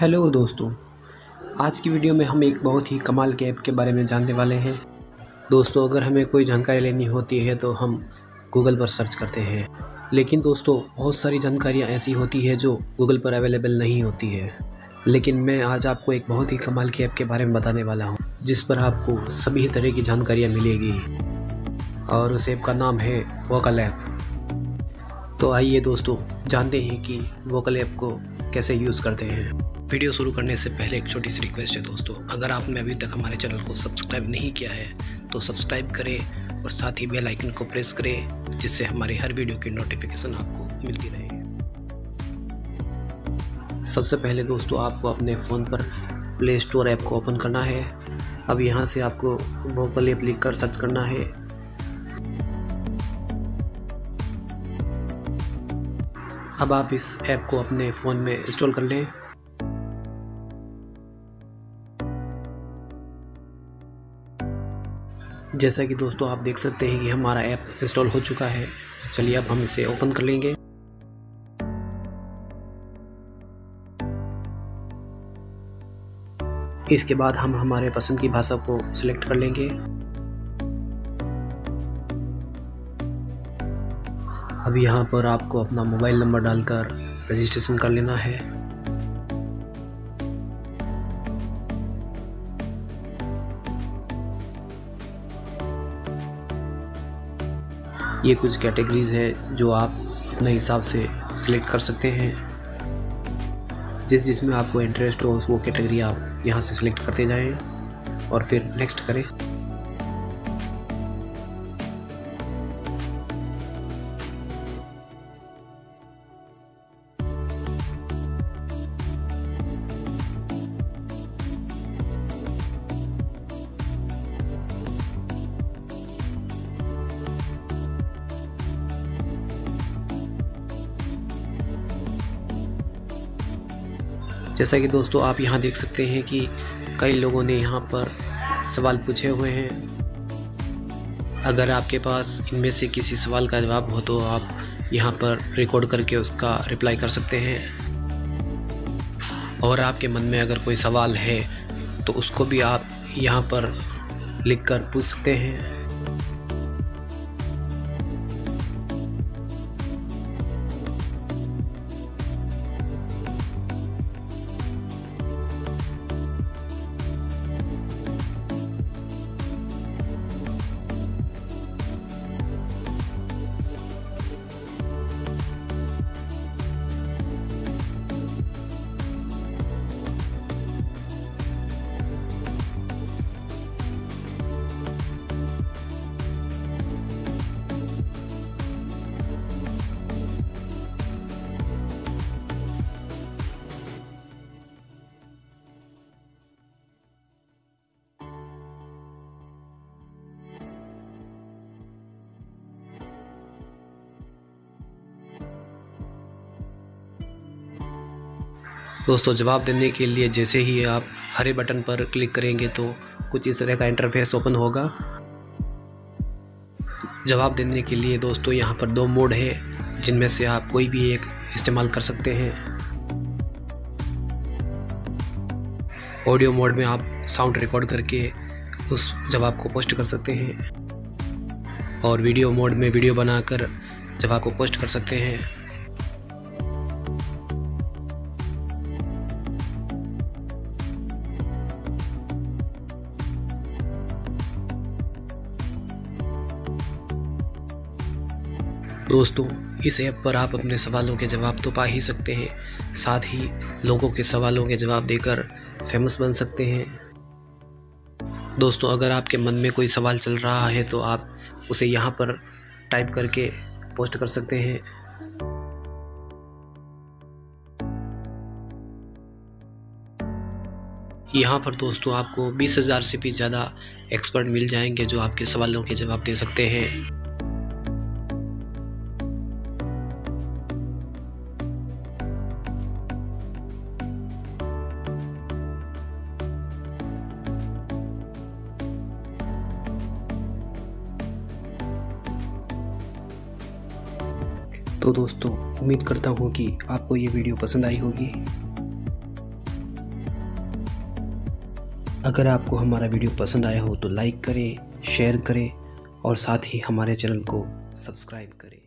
Hello दोस्तों, आज की वीडियो में हम एक बहुत ही कमाल के ऐप के बारे में जानने वाले हैं। दोस्तों, अगर हमें कोई जानकारी लेनी होती है तो हम गूगल पर सर्च करते हैं। लेकिन दोस्तों, बहुत सारी जानकारियाँ ऐसी होती है जो गूगल पर अवेलेबल नहीं होती है। लेकिन मैं आज आपको एक बहुत ही कमाल के ऐप के बारे में बताने वाला हूँ, जिस पर आपको सभी तरह की जानकारियाँ मिलेगी। और उस ऐप का नाम है वोकल ऐप। तो आइए दोस्तों, जानते हैं कि वोकल ऐप को कैसे यूज़ करते हैं। वीडियो शुरू करने से पहले एक छोटी सी रिक्वेस्ट है दोस्तों। अगर आपने अभी तक हमारे चैनल को सब्सक्राइब नहीं किया है तो सब्सक्राइब करें और साथ ही बेल आइकन को प्रेस करें, जिससे हमारे हर वीडियो की नोटिफिकेशन आपको मिलती रहे। सबसे पहले दोस्तों, आपको अपने फ़ोन पर प्ले स्टोर ऐप को ओपन करना है। अब यहाँ से आपको वोकल ऐप लिख कर सर्च करना है। अब आप इस ऐप को अपने फ़ोन में इंस्टॉल कर लें। जैसा कि दोस्तों आप देख सकते हैं कि हमारा ऐप इंस्टॉल हो चुका है। चलिए अब हम इसे ओपन कर लेंगे। इसके बाद हम हमारे पसंद की भाषा को सिलेक्ट कर लेंगे। अब यहाँ पर आपको अपना मोबाइल नंबर डालकर रजिस्ट्रेशन कर लेना है। ये कुछ कैटेगरीज़ है जो आप अपने हिसाब से सिलेक्ट कर सकते हैं। जिस जिसमें आपको इंटरेस्ट हो वो कैटेगरी आप यहाँ से सिलेक्ट करते जाएँ और फिर नेक्स्ट करें। जैसा कि दोस्तों आप यहाँ देख सकते हैं कि कई लोगों ने यहाँ पर सवाल पूछे हुए हैं। अगर आपके पास इनमें से किसी सवाल का जवाब हो तो आप यहाँ पर रिकॉर्ड करके उसका रिप्लाई कर सकते हैं। और आपके मन में अगर कोई सवाल है तो उसको भी आप यहाँ पर लिख कर पूछ सकते हैं। दोस्तों, जवाब देने के लिए जैसे ही आप हरे बटन पर क्लिक करेंगे तो कुछ इस तरह का इंटरफेस ओपन होगा। जवाब देने के लिए दोस्तों, यहाँ पर दो मोड है, जिनमें से आप कोई भी एक इस्तेमाल कर सकते हैं। ऑडियो मोड में आप साउंड रिकॉर्ड करके उस जवाब को पोस्ट कर सकते हैं। और वीडियो मोड में वीडियो बनाकर जवाब को पोस्ट कर सकते हैं। दोस्तों, इस ऐप पर आप अपने सवालों के जवाब तो पा ही सकते हैं, साथ ही लोगों के सवालों के जवाब देकर फ़ेमस बन सकते हैं। दोस्तों, अगर आपके मन में कोई सवाल चल रहा है तो आप उसे यहाँ पर टाइप करके पोस्ट कर सकते हैं। यहाँ पर दोस्तों, आपको बीस हज़ार से भी ज़्यादा एक्सपर्ट मिल जाएँगे जो आपके सवालों के जवाब दे सकते हैं। तो दोस्तों, उम्मीद करता हूँ कि आपको ये वीडियो पसंद आई होगी। अगर आपको हमारा वीडियो पसंद आया हो तो लाइक करें, शेयर करें और साथ ही हमारे चैनल को सब्सक्राइब करें।